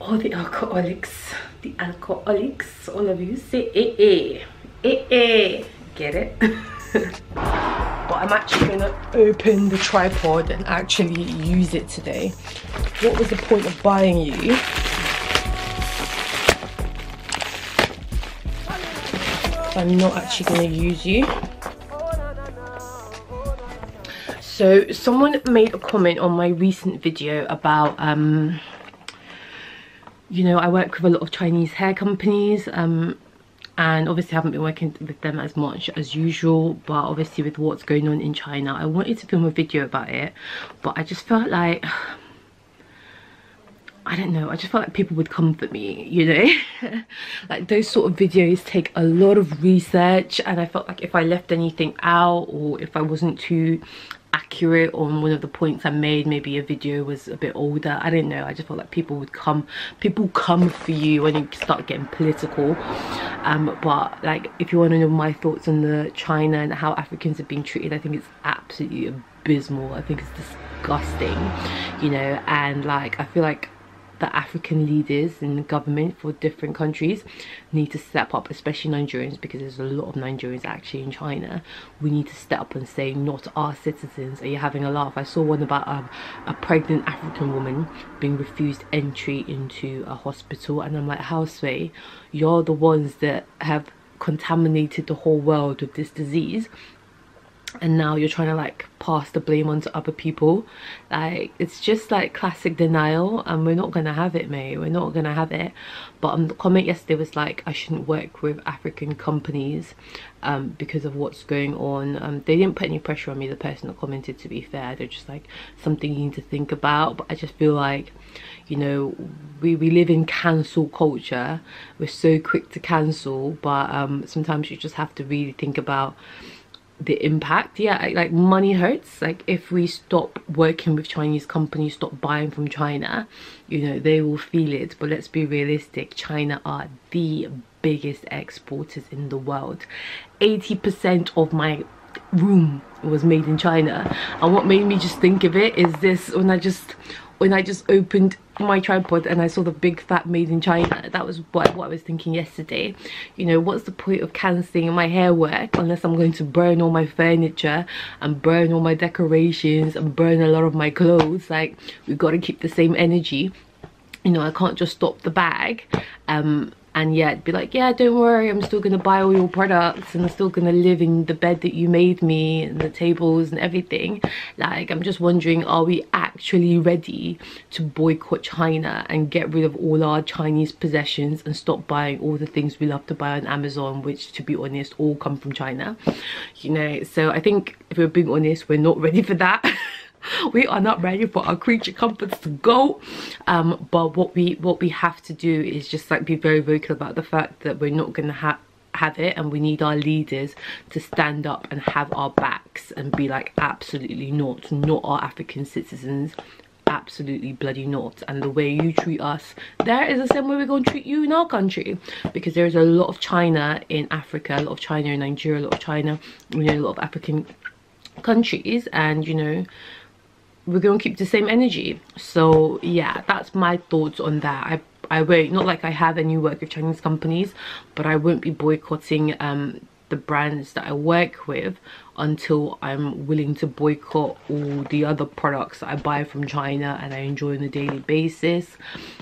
all the alcoholics the alcoholics all of you say eh eh eh eh. Get it? But i'm actually gonna open the tripod and actually use it today. What was the point of buying you? I'm not actually to use you. So someone made a comment on my recent video about, um, you know, I work with a lot of Chinese hair companies um, and obviously haven't been working with them as much as usual but obviously with what's going on in China I wanted to film a video about it but I just felt like I don't know, I just felt like people would comfort me, you know? like those sort of videos take a lot of research and I felt like if I left anything out or if I wasn't too accurate on one of the points I made, maybe a video was a bit older, I don't know, I just felt like people would come, people come for you when you start getting political. Um, but like, if you want to know my thoughts on the China and how Africans have been treated, I think it's absolutely abysmal. I think it's disgusting, you know, and like, I feel like the African leaders in the government for different countries need to step up, especially Nigerians, because there's a lot of Nigerians actually in China. We need to step up and say, not our citizens. Are you having a laugh? I saw one about um, a pregnant African woman being refused entry into a hospital, and I'm like, how sway? You're the ones that have contaminated the whole world with this disease and now you're trying to like pass the blame onto other people. Like it's just like classic denial and we're not gonna have it mate. We're not gonna have it. But um, the comment yesterday was like I shouldn't work with African companies um, because of what's going on. Um, they didn't put any pressure on me the person that commented to be fair. They're just like something you need to think about. But I just feel like you know we, we live in cancel culture. We're so quick to cancel but um, sometimes you just have to really think about the impact. Yeah like money hurts. Like if we stop working with chinese companies stop buying from china you know they will feel it. But let's be realistic china are the biggest exporters in the world. 80 percent of my room was made in china. And what made me just think of it is this when i just when i just opened my tripod and I saw the big fat made in China. That was what, what I was thinking yesterday. You know, what's the point of cancelling my hair work unless I'm going to burn all my furniture and burn all my decorations and burn a lot of my clothes. Like, we've got to keep the same energy. You know, I can't just stop the bag. Um, and yet be like yeah don't worry i'm still gonna buy all your products and i'm still gonna live in the bed that you made me and the tables and everything. Like i'm just wondering are we actually ready to boycott china and get rid of all our chinese possessions and stop buying all the things we love to buy on amazon which to be honest all come from china? You know so i think if we're being honest we're not ready for that we are not ready for our creature comforts to go. Um, but what we what we have to do is just like be very vocal about the fact that we're not gonna have have it and we need our leaders to stand up and have our backs and be like absolutely not. Not our african citizens. Absolutely bloody not. And the way you treat us there is the same way we're going to treat you in our country. Because there's a lot of china in africa a lot of china in nigeria a lot of china you know a lot of african countries. And you know we're to keep the same energy. So yeah that's my thoughts on that. I i won't not like i have any work with chinese companies but i won't be boycotting um the brands that i work with until i'm willing to boycott all the other products i buy from china and i enjoy on a daily basis.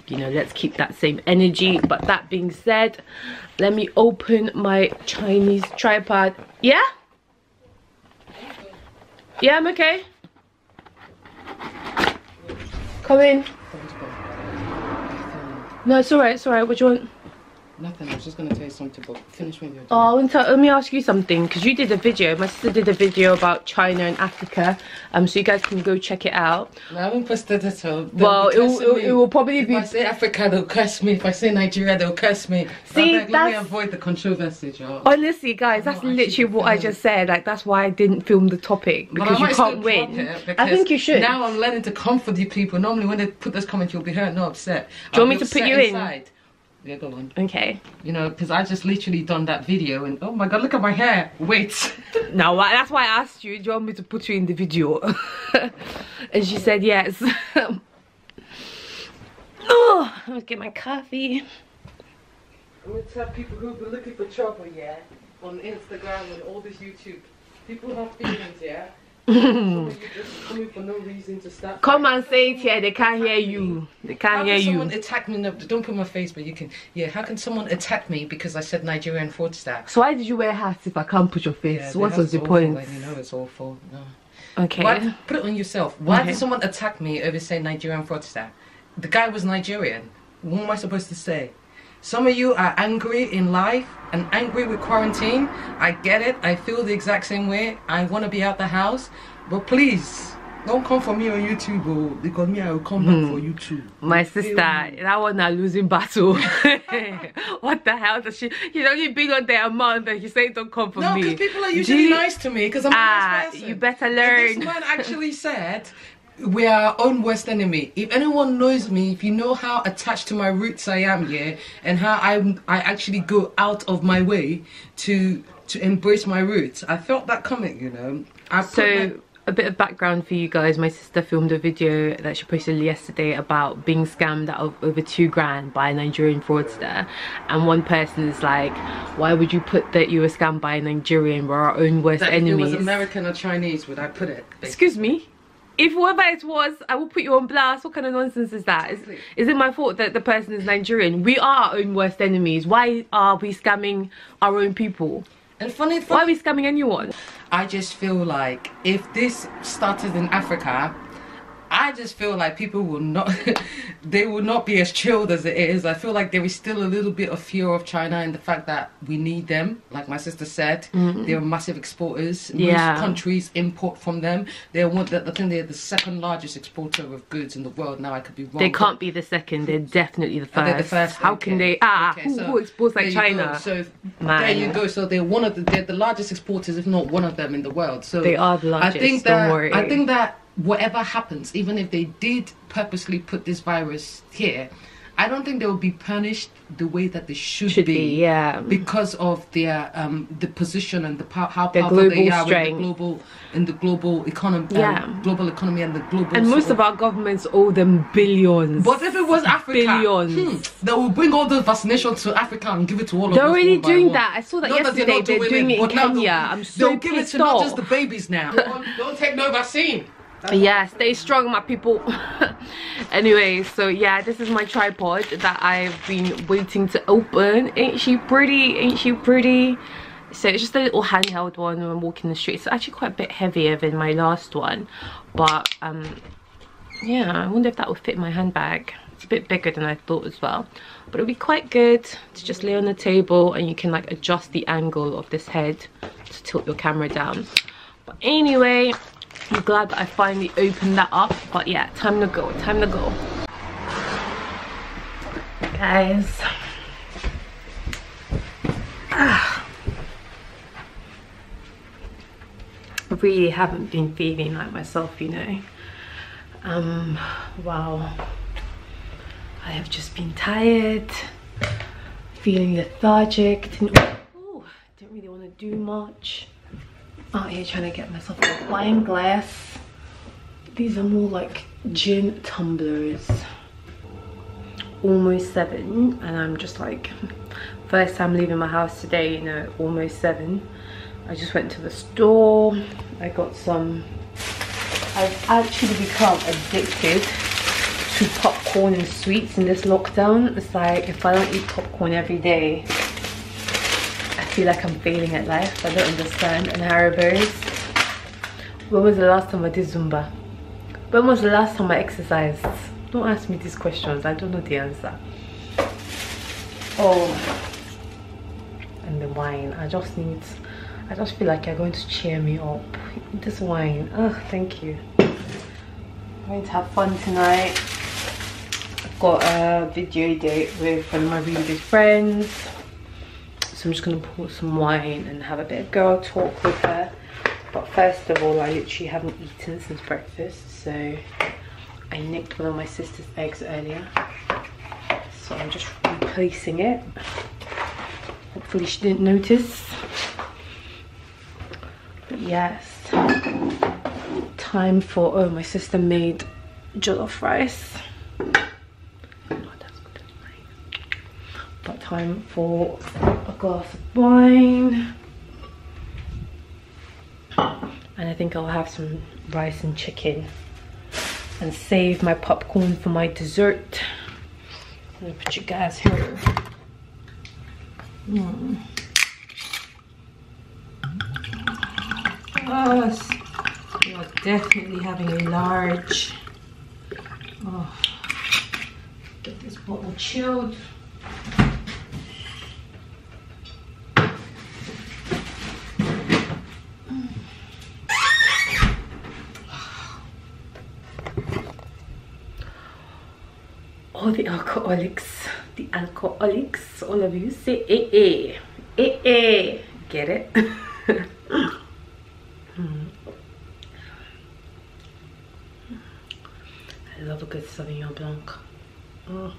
You know let's keep that same energy. But that being said let me open my chinese tripod. Yeah? Yeah i'm okay Come in. No, it's alright, it's alright. What do you want? Nothing, I was just going to tell you something, but finish when you're Oh, let me ask you something, because you did a video, my sister did a video about China and Africa, um, so you guys can go check it out. No, I haven't posted it, so Well, it will, it, will probably if be... If I say Africa, they'll curse me. If I say Nigeria, they'll curse me. See, like, Let me avoid the controversy. Honestly, guys, that's literally what I just said. Like, that's why I didn't film the topic, because you can't win. I think you should. Now I'm learning to comfort you people. Normally, when they put this comment, you'll be hurt, not upset. Do you want me to put you inside. in? Yeah, go on. Okay. You know, because I just literally done that video and oh my god, look at my hair. Wait. no, that's why I asked you, do you want me to put you in the video? and she said yes. oh. I'm gonna get my coffee. I'm gonna tell people who've been looking for trouble, yeah, on Instagram and all this YouTube. People have feelings, yeah. Some of you just coming for no reason to start. Come and say it here. They can't hear you. They can't How hear can someone you. attack me? No, don't put my face, but you can. Yeah, how can someone attack me because I said Nigerian fraudster? So why did you wear hats if I can't put your face? Yeah, what was the awful, point? Like, you know, it's awful. No. Okay. Why, put it on yourself. Why Okay. did someone attack me over saying Nigerian fraudster? The guy was Nigerian. What am I supposed to say? Some of you are angry in life and angry with quarantine. I get it. I feel the exact same way. I want to be out the house. But please, don't come for me on YouTube oh, because me, I will come back for you too. My sister, that one a losing battle. what the hell does she? She's only been on there a month and she's saying don't come for No, me. because people are usually nice to me because I'm a Ah, nice person. you better And learn. This man actually said, "We are our own worst enemy." If anyone knows me, if you know how attached to my roots I am, yeah, and how I I actually go out of my way to to embrace my roots, I felt that coming. You know, I So, a bit of background for you guys. My sister filmed a video that she posted yesterday about being scammed out of over two grand by a Nigerian fraudster. And one person is like, why would you put that you were scammed by a Nigerian? We're our own worst that if it enemies. was American or Chinese, would I put it? Excuse me? If whoever it was, I will put you on blast. What kind of nonsense is that? Is, is it my fault that the person is Nigerian? We are our own worst enemies. Why are we scamming our own people? And funny, Why are we scamming anyone? I just feel like if this started in Africa, I just feel like people will not, they will not be as chilled as it is. I feel like there is still a little bit of fear of China and the fact that we need them. Like my sister said, they're massive exporters. Mm-hmm. Yeah. Countries import from them. They're one. I think they're the second largest exporter of goods in the world. Now I could be wrong. They can't be the second. They're definitely the Oh, first. they're the first. How okay. can they? Ah, Okay, who, so who exports like. China? So there you go. So they're one of the they're the largest exporters, if not one of them in the world. So They are the largest, I think don't that worry. I think that whatever happens, even if they did purposely put this virus here, I don't think they will be punished the way that they should, Should be, yeah. because of their um the position and the pow- how Their powerful they are strength. in the global in the global economy, Yeah. global economy and the global. And most of our governments owe them billions. but if it was Africa, Billions. hmm, they will bring all the vaccinations to Africa and give it to all of They're us. already one by doing that. I saw that Not yesterday. they're, not They're doing it in but now Kenya. I'm so They'll give it to not just the babies now. don't, don't take no vaccine. Yeah stay strong my people. Anyway so yeah this is my tripod that i've been waiting to open. Ain't she pretty? Ain't she pretty? So it's just a little handheld one when i'm walking the street. It's actually quite a bit heavier than my last one but um yeah i wonder if that will fit my handbag. It's a bit bigger than i thought as well but it'll be quite good to just lay on the table and you can like adjust the angle of this head to tilt your camera down. But anyway I'm glad that I finally opened that up. But yeah, time to go, time to go. Guys. Ah. I really haven't been feeling like myself, you know. Um, wow. I have just been tired, feeling lethargic. Didn't, ooh, didn't really want to do much out here trying to get myself a wine glass. These are more like gin tumblers. Almost seven, and I'm just like, first time leaving my house today, you know, almost seven. I just went to the store. I got some. I've actually become addicted to popcorn and sweets in this lockdown. It's like if I don't eat popcorn every day, feel like I'm failing at life. I don't understand. And Haribos. When was the last time I did Zumba? When was the last time I exercised? Don't ask me these questions. I don't know the answer. Oh. And the wine. I just need... I just feel like you're going to cheer me up. This wine. Oh, thank you. I'm going to have fun tonight. I've got a video date with one of my really good friends. So I'm just gonna pour some wine and have a bit of girl talk with her. But first of all, I literally haven't eaten since breakfast, so I nicked one of my sister's eggs earlier. So I'm just replacing it. Hopefully she didn't notice. But yes, time for, oh my sister made jollof rice. Oh, that's good. Time for a glass of wine. And I think I'll have some rice and chicken and save my popcorn for my dessert. I'm gonna put you guys here. Mm. Yes, we are definitely having a large. Oh, get this bottle chilled. All the alcoholics, the alcoholics, all of you say eh eh, eh eh, get it? I love a good Sauvignon Blanc. Oh.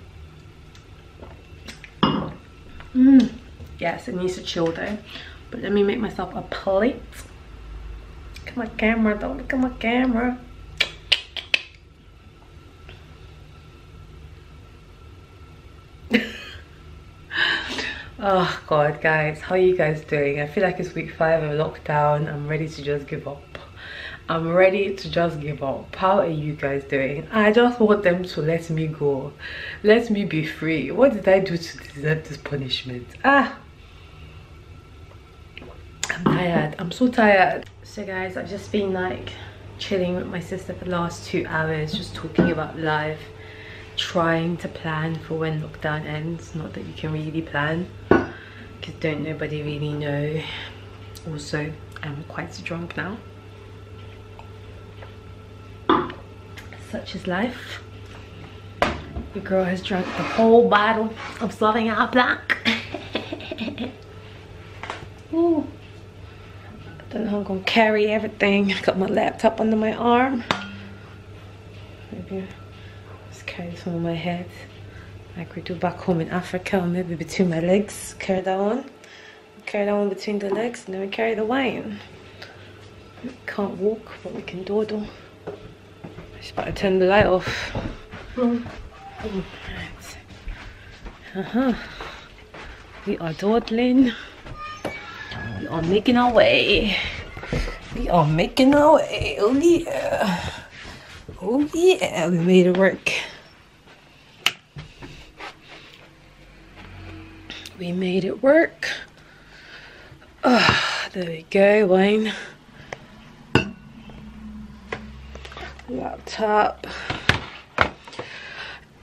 Mm. Yes, it needs to chill though. But let me make myself a plate. Look at my camera, don't look at my camera. Oh god guys how are you guys doing? I feel like it's week five of lockdown. I'm ready to just give up. I'm ready to just give up. How are you guys doing? I just want them to let me go. Let me be free. What did i do to deserve this punishment? Ah i'm tired. I'm so tired. So guys i've just been like chilling with my sister for the last two hours just talking about life trying to plan for when lockdown ends. Not that you can really plan don't nobody really know. Also i'm quite drunk now. Such is life. The girl has drunk the whole bottle of Sauvignon Blanc Ooh. I don't know I'm gonna carry everything. I got my laptop under my arm. Maybe just carry this on my head like we do back home in Africa or maybe between my legs carry that one. Carry that one between the legs and then we carry the wine. We can't walk but we can dawdle. Just about to turn the light off. Uh-huh. We are dawdling. We are making our way. We are making our way. Oh yeah. Oh yeah. We made it work we made it work. Oh, there we go Wayne. laptop.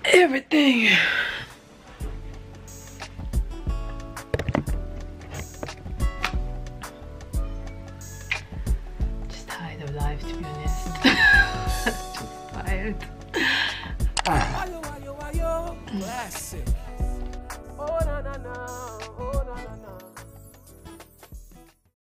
Everything